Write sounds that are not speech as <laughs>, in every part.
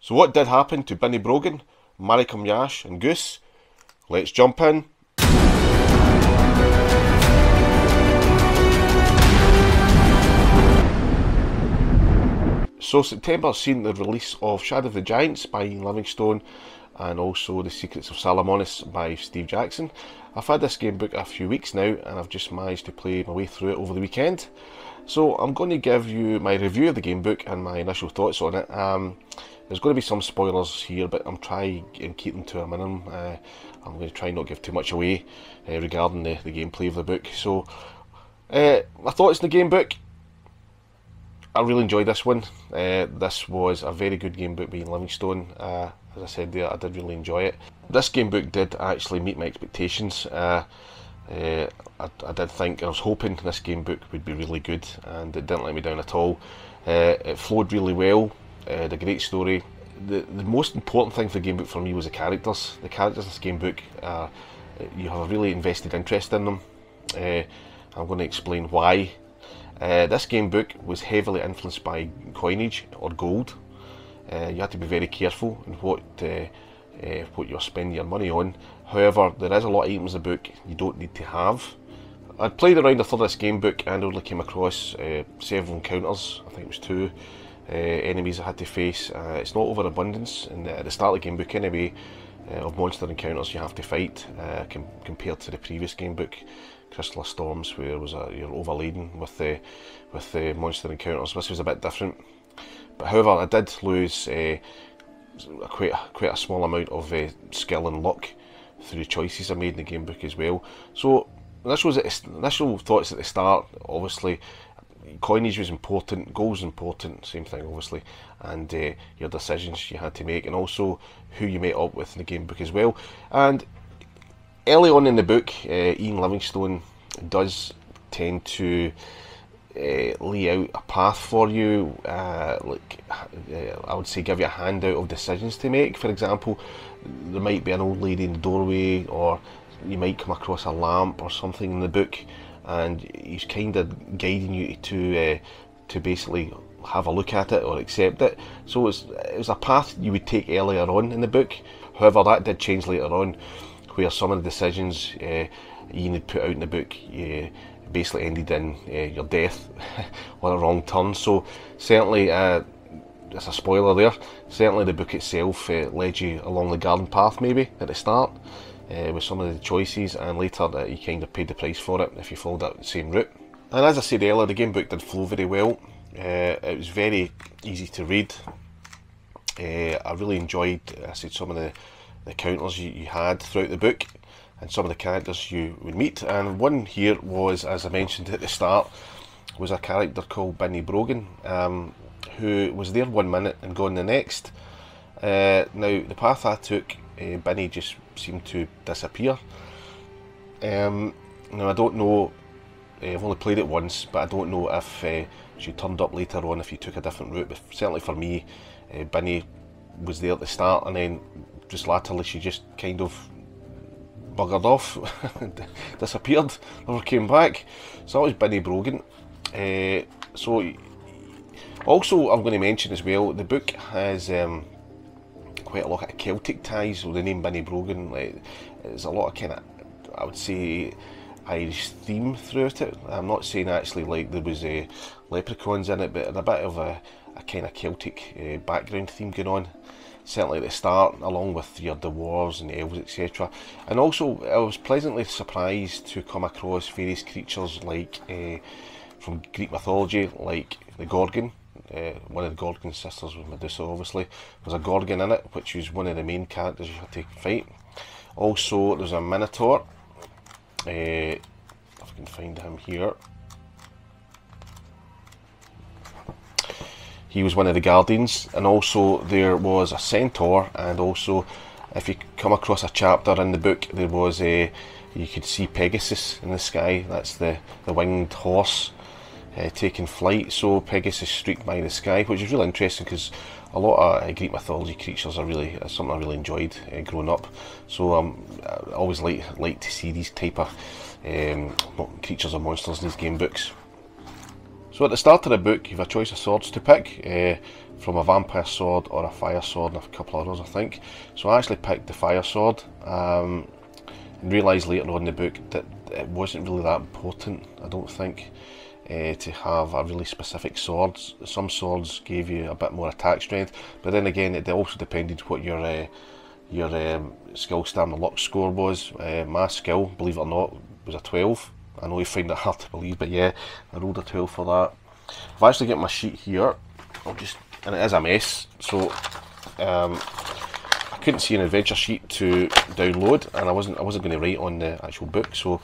So what did happen to Binny Brogan, Marek Umyash and Goose? Let's jump in. So September seen the release of Shadow of the Giants by Ian Livingstone and also The Secrets of Salamonis by Steve Jackson. I've had this game book a few weeks now and I've just managed to play my way through it over the weekend. So I'm going to give you my review of the game book and my initial thoughts on it. Um, there's going to be some spoilers here, but I'm trying and keep them to a minimum. Uh, I'm going to try not give too much away uh, regarding the, the gameplay of the book. So, uh, my thoughts on the game book. I really enjoyed this one. Uh, this was a very good game book by Livingstone. Uh, as I said there, I did really enjoy it. This game book did actually meet my expectations. Uh, I, I, did think, I was hoping this game book would be really good, and it didn't let me down at all. Uh, it flowed really well, uh, the great story. The, the most important thing for the game book for me was the characters. The characters in this game book, uh, you have a really invested interest in them. Uh, I'm going to explain why. Uh, this game book was heavily influenced by coinage or gold. Uh, you had to be very careful in what uh, what you're spending your money on. However, there is a lot of items in the book you don't need to have. I'd played around a third of this game book and only came across uh, several encounters, I think it was two, uh, enemies I had to face. Uh, it's not overabundance in the, at the start of the game book anyway, of monster encounters you have to fight com compared to the previous game book, Crystal Storms, where was a, you're overladen with the with the monster encounters. This was a bit different. But however, I did lose uh, quite a, quite a small amount of uh, skill and luck through the choices I made in the game book as well. So initial, initial thoughts at the start, obviously, coinage was important, goals important, same thing obviously, and uh, your decisions you had to make, and also who you met up with in the game book as well. And early on in the book, uh, Ian Livingstone does tend to uh, lay out a path for you, uh, like uh, I would say, give you a handout of decisions to make. For example, there might be an old lady in the doorway, or you might come across a lamp or something in the book, and he's kind of guiding you to uh, to basically have a look at it or accept it. So it's, it was a path you would take earlier on in the book. However, that did change later on, where some of the decisions uh, Ian had put out in the book uh, basically ended in uh, your death <laughs> on a wrong turn. So certainly, uh, it's a spoiler there. Certainly, the book itself uh, led you along the garden path, maybe at the start, uh, with some of the choices, and later you kind of paid the price for it if you followed that same route. And as I said earlier, the game book did flow very well. It was very easy to read. I really enjoyed, I said, some of the, the counters you, you had throughout the book and some of the characters you would meet. And one here was, as I mentioned at the start, was a character called Binny Brogan, um, who was there one minute and gone the next. Uh, now, the path I took, uh, Binny just seemed to disappear. Um, now, I don't know, uh, I've only played it once, but I don't know if uh, she turned up later on if you took a different route. But certainly for me, uh, Binny was there at the start and then just latterly she just kind of buggered off, <laughs> disappeared, never came back. So that was Binny Brogan. Uh, so, also I'm going to mention as well, the book has um, quite a lot of Celtic ties with the name Binny Brogan. Like, there's a lot of kind of, I would say, Irish theme throughout it. I'm not saying actually like there was uh, leprechauns in it, but a bit of a, a kind of Celtic uh, background theme going on certainly at the start, along with your dwarves and the elves, etc. And also, I was pleasantly surprised to come across various creatures like uh, from Greek mythology, like the Gorgon. Uh, one of the Gorgon sisters was Medusa, obviously. There's a Gorgon in it, which was one of the main characters you had to fight. Also, there's a Minotaur. Uh, if I can find him here. He was one of the guardians and also there was a centaur and also if you come across a chapter in the book there was a you could see Pegasus in the sky. That's the the winged horse uh, taking flight. So Pegasus streaked by the sky which is really interesting because a lot of uh, Greek mythology creatures are really uh, something I really enjoyed uh, growing up. So um, I always like like to see these type of um, creatures or monsters in these game books So at the start of the book, you've a choice of swords to pick, uh, from a vampire sword or a fire sword and a couple of others, I think. So I actually picked the fire sword, um, and realised later on in the book that it wasn't really that important, I don't think, uh, to have a really specific sword. Some swords gave you a bit more attack strength, but then again, it also depended what your uh, your um, skill stamina luck score was. Uh, my skill, believe it or not, was a 12. I know you find it hard to believe, but yeah, I rolled a 12 for that. I've actually got my sheet here. I'll just, and it is a mess, so um, I couldn't see an adventure sheet to download, and I wasn't I wasn't going to write on the actual book. So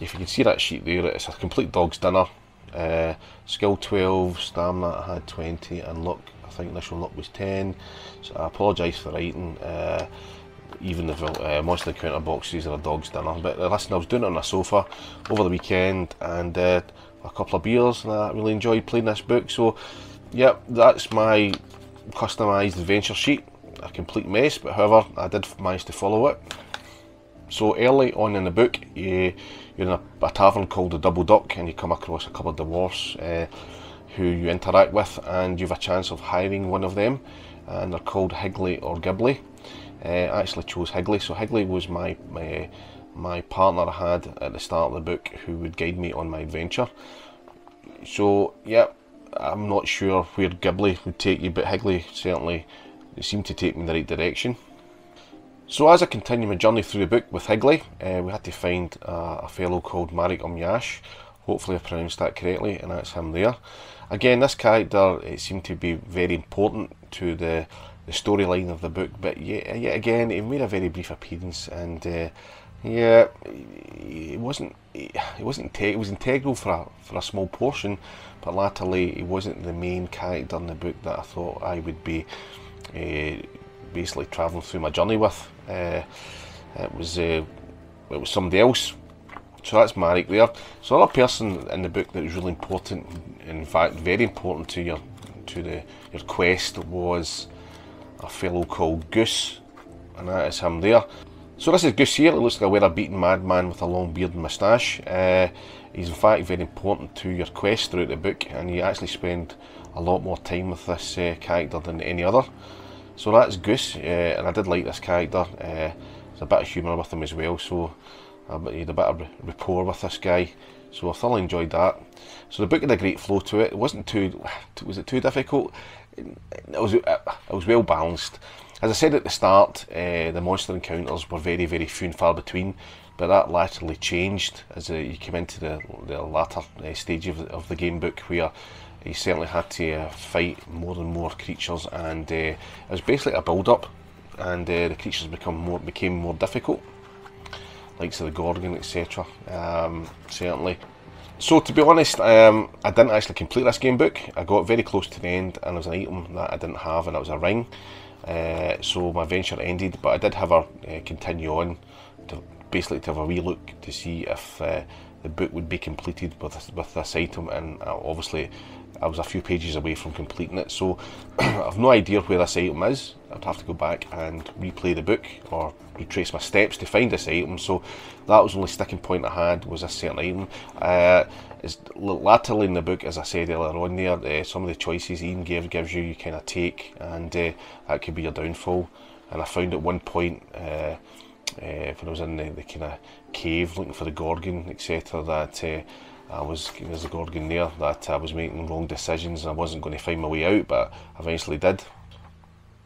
if you can see that sheet there, it's a complete dog's dinner. Uh, skill 12, stamina I had 20, and luck I think initial luck was 10. So I apologise for writing. Uh, even the uh, monster encounter boxes are a dog's dinner. But uh, listen, I was doing it on a sofa over the weekend and uh, a couple of beers, and I really enjoyed playing this book. So, yeah, that's my customised adventure sheet. A complete mess, but however, I did manage to follow it. So early on in the book, you, you're in a, a tavern called the Double Duck, and you come across a couple of dwarfs uh, who you interact with, and you have a chance of hiring one of them, and they're called Higley or Gibly. Uh, I actually chose Higley, so Higley was my, my my partner I had at the start of the book who would guide me on my adventure. So yeah, I'm not sure where Gibly would take you, but Higley certainly seemed to take me in the right direction. So as I continue my journey through the book with Higley, uh, we had to find uh, a fellow called Marek Umyash. Hopefully I pronounced that correctly, and that's him there. Again, this character it seemed to be very important to the the storyline of the book, but yet, yet again, he made a very brief appearance, and uh, yeah, it wasn't. It wasn't. It was integral for a for a small portion, but latterly he wasn't the main character in the book that I thought I would be uh, basically travelling through my journey with. Uh, it was uh, it was somebody else. So that's Marek there. So another person in the book that was really important, in fact, very important to your to the your quest was a fellow called Goose, and that is him there. So this is Goose here, it looks like a weather-beaten madman with a long beard and moustache. Uh, he's in fact very important to your quest throughout the book, and you actually spend a lot more time with this uh, character than any other. So that's Goose, uh, and I did like this character. Uh, there's a bit of humour with him as well, so I had a bit of rapport with this guy. So I thoroughly enjoyed that. So the book had a great flow to it. It wasn't too, <sighs> was it too difficult? it was it was well balanced. As I said at the start, uh, the monster encounters were very very few and far between, but that latterly changed as uh, you came into the the latter uh, stage of, of the game book where you certainly had to fight more and more creatures, and it was basically a build up, and the creatures become more became more difficult, like of the Gorgon, etc. Um, certainly. So to be honest, um, I didn't actually complete this game book. I got very close to the end and there was an item that I didn't have and it was a ring. Uh, so my venture ended, but I did have a uh, continue on to basically to have a wee look to see if uh, the book would be completed with with this item, and uh, obviously I was a few pages away from completing it. So <clears throat> I've no idea where this item is. I'd have to go back and replay the book or retrace my steps to find this item. So that was the only sticking point I had was a certain item. Uh, is latterly in the book, as I said earlier on there, uh, some of the choices Ian gave gives you, you kind of take, and uh, that could be your downfall. And I found at one point, uh, uh, when I was in the, the kind of cave looking for the Gorgon, etc., that uh, I was there's a Gorgon there that I was making wrong decisions and I wasn't going to find my way out, but I eventually did.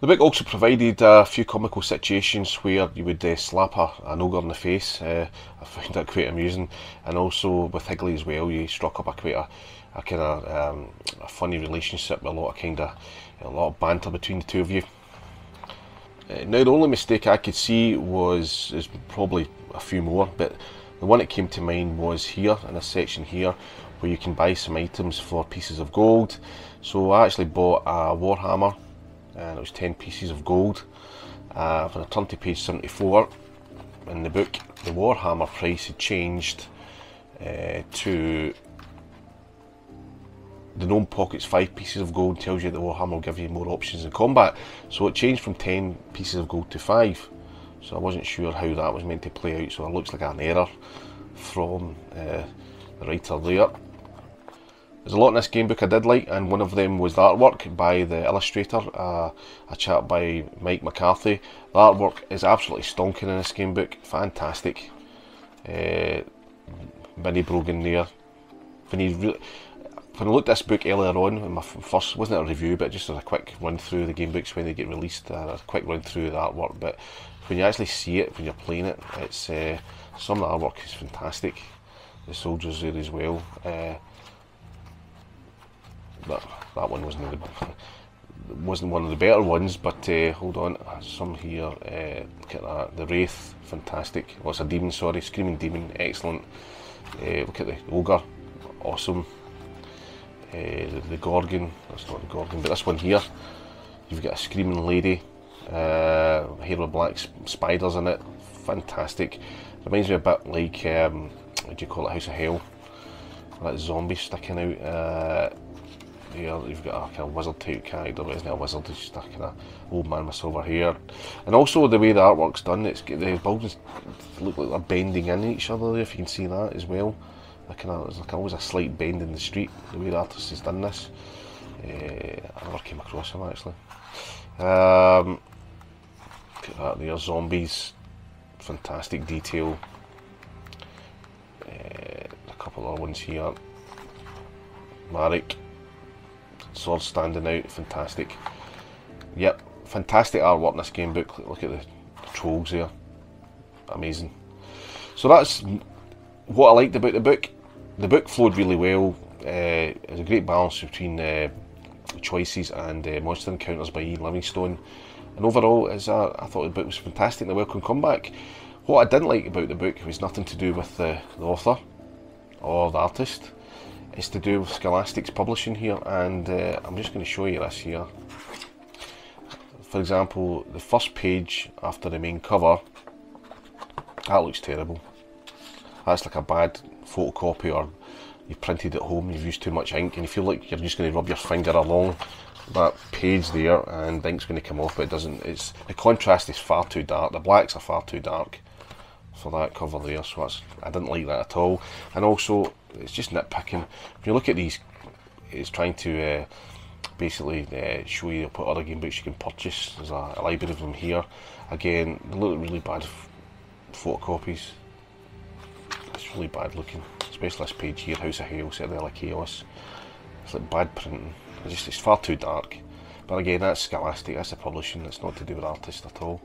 The book also provided a few comical situations where you would uh, slap a, an ogre in the face. Uh, I found that quite amusing, and also with Higley as well, you struck up a quite a, a kind of um, a funny relationship with a lot of kind of a lot of banter between the two of you. Uh, now the only mistake I could see was is probably a few more, but the one that came to mind was here in a section here, where you can buy some items for pieces of gold. So I actually bought a Warhammer and it was 10 pieces of gold. Uh, when I turned to page 74 in the book, the Warhammer price had changed uh, to the gnome pockets 5 pieces of gold tells you that Warhammer will give you more options in combat. So it changed from 10 pieces of gold to 5. So I wasn't sure how that was meant to play out, so it looks like an error from uh, the writer there. There's a lot in this game book I did like, and one of them was the artwork by the illustrator, uh, a chap by Mike McCarthy. The artwork is absolutely stonking in this game book, fantastic. Uh, Binny Brogan there. When, he when I looked at this book earlier on, in my first, wasn't a review, but just as a quick run through the game books when they get released, uh, a quick run through the artwork. But when you actually see it, when you're playing it, it's uh, some of the artwork is fantastic. The soldiers there as well. Uh, that that one wasn't the, wasn't one of the better ones, but uh, hold on, some here. Uh, look at that, the wraith, fantastic. What's well, a demon? Sorry, screaming demon, excellent. Uh, look at the ogre, awesome. Uh, the, the, gorgon, that's not the gorgon, but this one here. You've got a screaming lady, uh, hair with black spiders in it, fantastic. Reminds me a bit like um, what do you call it, House of Hell. That zombie sticking out. Uh, here. You've got a kind of wizard type character, but isn't it? a wizard, it's just a kind of old man with silver hair. And also the way the artwork's done, it's the buildings look like they're bending in each other, if you can see that as well. Kind of, there's like always a slight bend in the street, the way the artist has done this. Uh, I never came across him actually. Um, look at that there, zombies, fantastic detail. Uh, a couple other ones here. Marek, sword standing out, fantastic. Yep, fantastic artwork in this game book. Look at the, the trolls there, amazing. So that's what I liked about the book. The book flowed really well. Uh, there's a great balance between uh, choices and uh, monster encounters by Ian Livingstone. And overall, as I, I thought the book was fantastic. The welcome comeback. What I didn't like about the book was nothing to do with the, the author or the artist. It's to do with Scholastic's publishing here, and uh, I'm just going to show you this here. For example, the first page after the main cover, that looks terrible. That's like a bad photocopy or you've printed at home, you've used too much ink and you feel like you're just going to rub your finger along that page there and ink's going to come off but it doesn't. It's The contrast is far too dark, the blacks are far too dark for that cover there so I didn't like that at all and also it's just nitpicking. When you look at these, it's trying to uh, basically uh, show you what other game books you can purchase. There's a, a library of them here. Again, they look really bad photocopies. Really bad looking, especially this page here, House of set there like chaos. It's like bad printing. It's just it's far too dark. But again, that's Scholastic, that's the publishing, that's not to do with artists at all.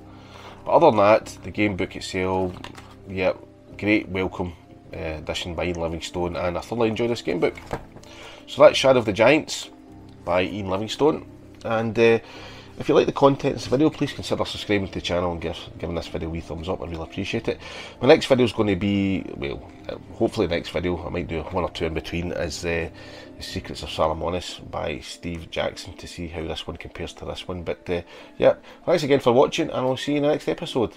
But other than that, the game book itself, yeah, great welcome uh, edition by Ian Livingstone, and I thoroughly enjoyed this game book. So that's Shadow of the Giants by Ian Livingstone, and uh, if you like the content of this video, please consider subscribing to the channel and give, giving this video a wee thumbs up, I really appreciate it. My next video is going to be, well, hopefully the next video, I might do one or two in between, is uh, The Secrets of Salamonis by Steve Jackson to see how this one compares to this one. But uh, yeah, thanks again for watching, and I'll see you in the next episode.